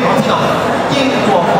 非常英国，因。